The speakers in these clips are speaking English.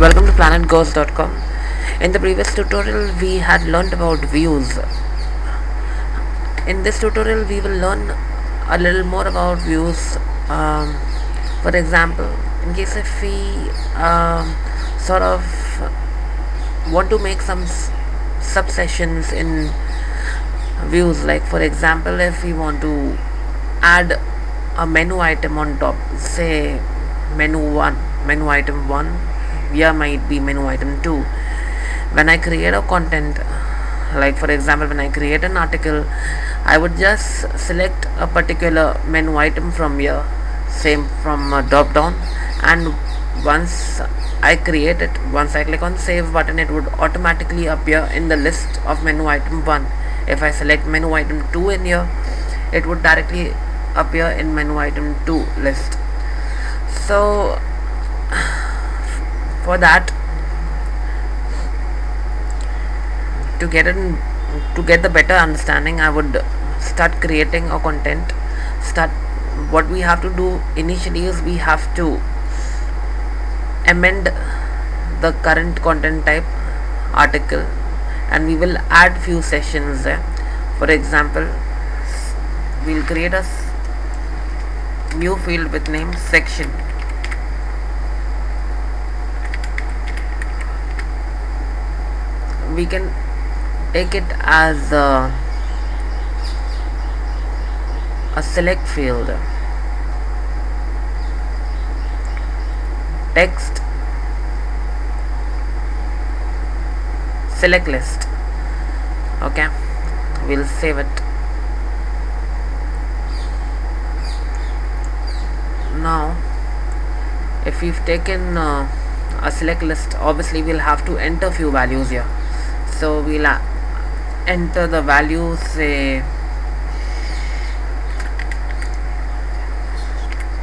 Welcome to planetghost.com. In the previous tutorial we had learned about views. In this tutorial we will learn a little more about views. Um, for example, in case if we um, sort of want to make some subsessions in views like for example if we want to add a menu item on top say menu 1 menu item 1 here might be menu item 2 when I create a content like for example when I create an article I would just select a particular menu item from here same from a drop down and once I create it once I click on save button it would automatically appear in the list of menu item 1 if I select menu item 2 in here it would directly appear in menu item 2 list. So for that to get in to get the better understanding I would start creating a content. Start what we have to do initially is we have to amend the current content type article and we will add few sessions there. For example we'll create a new field with name section we can take it as a, select field. Text. Select list. Okay? We'll save it. Now if we've taken uh, a select list obviously we'll have to enter few values here so we'll uh, enter the values say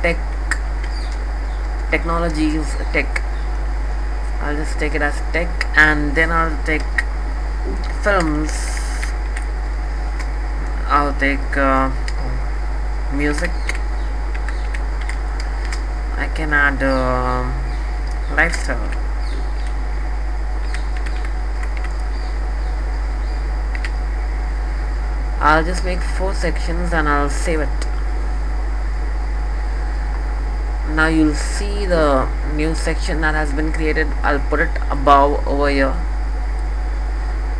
tech technologies tech. I'll just take it as tech and then I'll take films. I'll take uh, music. I can add uh, lifestyle I'll just make four sections and I'll save it. Now you'll see the new section that has been created. I'll put it above over here.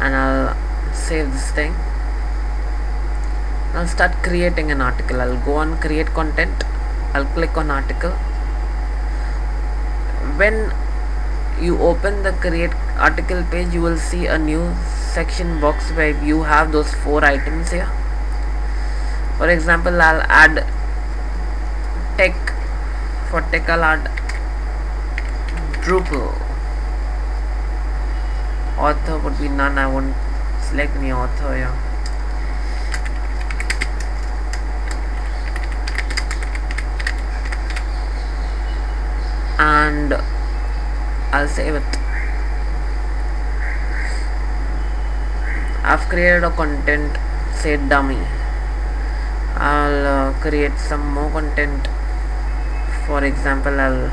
And I'll save this thing. I'll start creating an article. I'll go on create content. I'll click on article. When you open the create article page you will see a new section box where you have those four items here. For example I'll add tech for tech I'll add Drupal. Author would be none I won't select any author here. And I'll save it. I've created a content say dummy. I'll uh, create some more content. For example I'll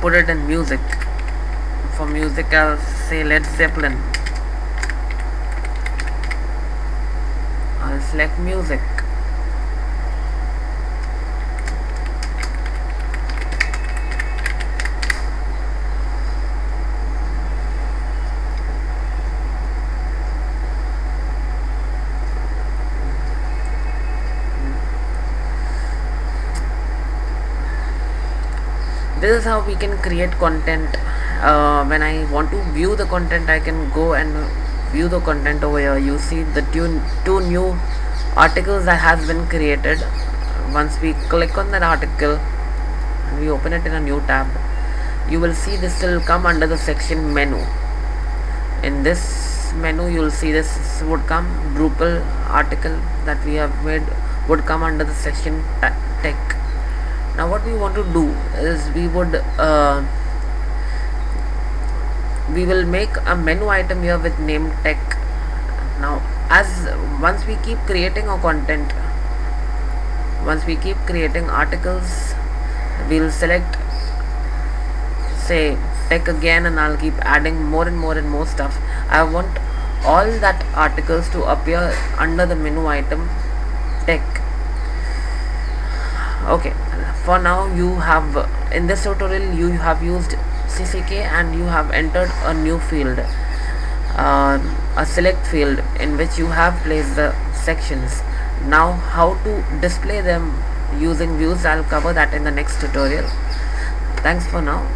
put it in music. For music I'll say Led Zeppelin. I'll select music this is how we can create content. Uh, when I want to view the content I can go and view the content over here. You see the two, two new articles that has been created. Once we click on that article we open it in a new tab you will see this will come under the section menu. In this menu you will see this would come Drupal article that we have made would come under the section tech now what we want to do is we would uh, we will make a menu item here with name tech. Now as once we keep creating our content once we keep creating articles we'll select say tech again and I'll keep adding more and more and more stuff. I want all that articles to appear under the menu item tech. Okay for now you have in this tutorial you have used CCK and you have entered a new field uh, a select field in which you have placed the sections. Now how to display them using views I'll cover that in the next tutorial. Thanks for now